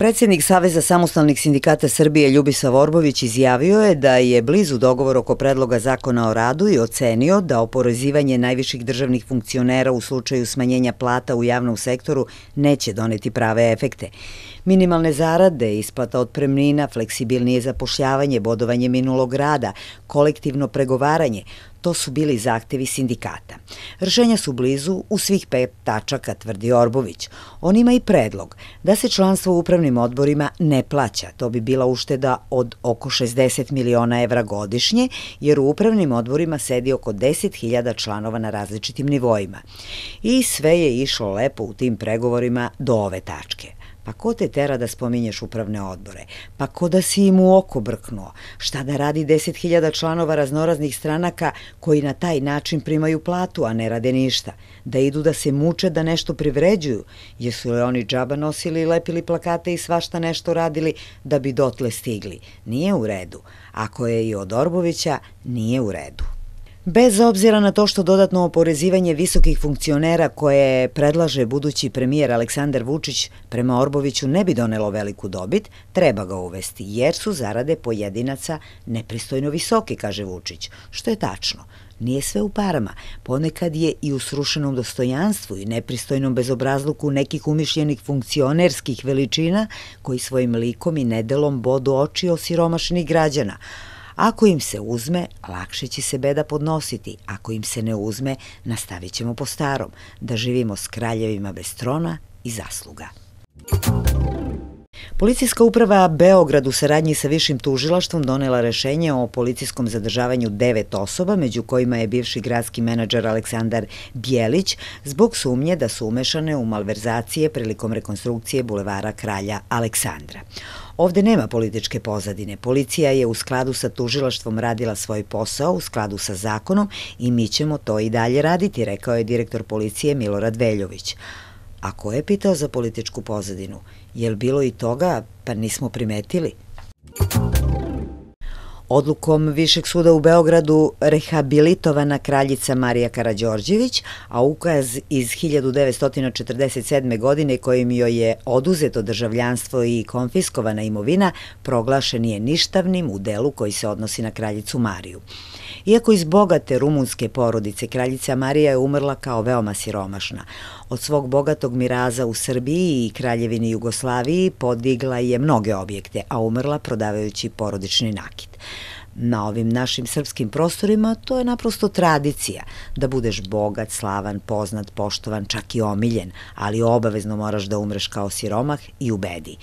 Predsednik Saveza samostalnih sindikata Srbije Ljubisa Vorbović izjavio je da je blizu dogovor oko predloga zakona o radu i ocenio da oporezivanje najviših državnih funkcionera u slučaju smanjenja plata u javnom sektoru neće doneti prave efekte. Minimalne zarade, isplata otpremnina, fleksibilnije zapošljavanje, bodovanje minulog rada, kolektivno pregovaranje, To su bili zahtevi sindikata. Rešenja su blizu u svih pet tačaka, tvrdi Orbović. On ima i predlog da se članstvo u upravnim odborima ne plaća. To bi bila ušteda od oko 60 miliona evra godišnje, jer u upravnim odborima sedi oko 10.000 članova na različitim nivoima. I sve je išlo lepo u tim pregovorima do ove tačke. Pa ko te tera da spominješ upravne odbore? Pa ko da si im u oko brknuo? Šta da radi 10.000 članova raznoraznih stranaka koji na taj način primaju platu, a ne rade ništa? Da idu da se muče da nešto privređuju? Jesu li oni džaba nosili i lepili plakate i svašta nešto radili da bi dotle stigli? Nije u redu. Ako je i od Orbovića, nije u redu. Bez obzira na to što dodatno oporezivanje visokih funkcionera koje predlaže budući premijer Aleksandar Vučić prema Orboviću ne bi donelo veliku dobit, treba ga uvesti, jer su zarade pojedinaca nepristojno visoke, kaže Vučić, što je tačno. Nije sve u parama, ponekad je i u srušenom dostojanstvu i nepristojnom bezobrazluku nekih umišljenih funkcionerskih veličina koji svojim likom i nedelom bodu oči osiromašenih građana, Ako im se uzme, lakše će se beda podnositi. Ako im se ne uzme, nastavit ćemo po starom, da živimo s kraljevima bez trona i zasluga. Policijska uprava Beograd u saradnji sa Višim tužilaštvom donela rešenje o policijskom zadržavanju devet osoba, među kojima je bivši gradski menadžer Aleksandar Bjelić, zbog sumnje da su umešane u malverzacije prilikom rekonstrukcije bulevara Kralja Aleksandra. Ovde nema političke pozadine. Policija je u skladu sa tužilaštvom radila svoj posao, u skladu sa zakonom i mi ćemo to i dalje raditi, rekao je direktor policije Milorad Veljović. A ko je pitao za političku pozadinu? Je li bilo i toga, pa nismo primetili? Odlukom Višeg suda u Beogradu rehabilitovana kraljica Marija Karađorđević, a ukaz iz 1947. godine kojim joj je oduzeto državljanstvo i konfiskovana imovina proglašen je ništavnim u delu koji se odnosi na kraljicu Mariju. Iako iz bogate rumunske porodice, kraljica Marija je umrla kao veoma siromašna. Od svog bogatog miraza u Srbiji i kraljevini Jugoslaviji podigla je mnoge objekte, a umrla prodavajući porodični nakit. Na ovim našim srpskim prostorima to je naprosto tradicija, da budeš bogat, slavan, poznat, poštovan, čak i omiljen, ali obavezno moraš da umreš kao siromah i u bedi.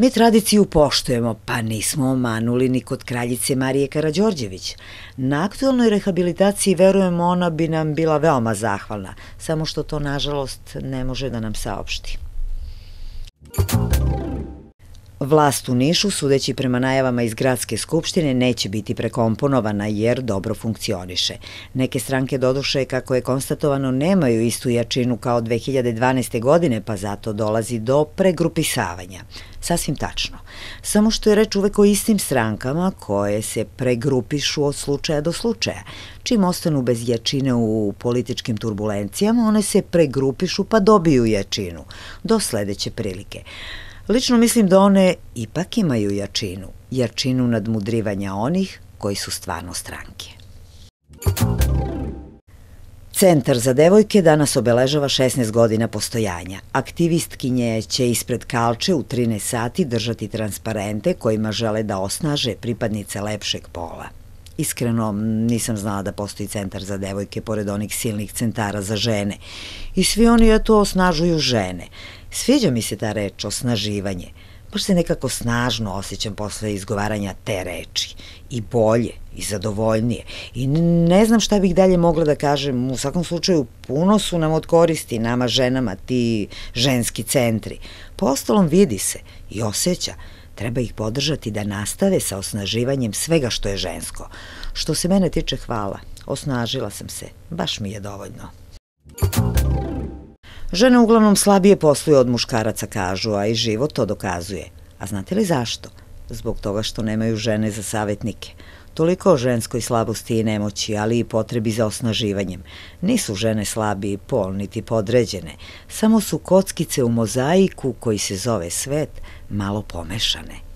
Mi tradiciju poštujemo, pa nismo omanuli ni kod kraljice Marije Karađorđević. Na aktualnoj rehabilitaciji, verujem, ona bi nam bila veoma zahvalna, samo što to, nažalost, ne može da nam saopšti. Vlast u Nišu, sudeći prema najavama iz Gradske skupštine, neće biti prekomponovana jer dobro funkcioniše. Neke stranke doduše, kako je konstatovano, nemaju istu jačinu kao 2012. godine, pa zato dolazi do pregrupisavanja. Sasvim tačno. Samo što je reč uvek o istim strankama koje se pregrupišu od slučaja do slučaja. Čim ostanu bez jačine u političkim turbulencijama, one se pregrupišu pa dobiju jačinu. Do sledeće prilike. Lično mislim da one ipak imaju jačinu, jačinu nadmudrivanja onih koji su stvarno stranke. Centar za devojke danas obeležava 16 godina postojanja. Aktivistkinje će ispred Kalče u 13 sati držati transparente kojima žele da osnaže pripadnice lepšeg pola. Iskreno, nisam znala da postoji centar za devojke pored onih silnih centara za žene. I svi oni to osnažuju žene. Sviđa mi se ta reč, osnaživanje. Baš se nekako snažno osjećam posle izgovaranja te reči. I bolje, i zadovoljnije. I ne znam šta bih dalje mogla da kažem. U svakom slučaju, puno su nam od koristi, nama ženama, ti ženski centri. Po ostalom vidi se i osjeća. Treba ih podržati da nastave sa osnaživanjem svega što je žensko. Što se mene tiče, hvala. Osnažila sam se. Baš mi je dovoljno. Žene uglavnom slabije posluju od muškaraca, kažu, a i život to dokazuje. A znate li zašto? Zbog toga što nemaju žene za savjetnike. Toliko o ženskoj slabosti i nemoći, ali i potrebi za osnaživanjem. Nisu žene slabi pol niti podređene, samo su kockice u mozaiku koji se zove svet malo pomešane.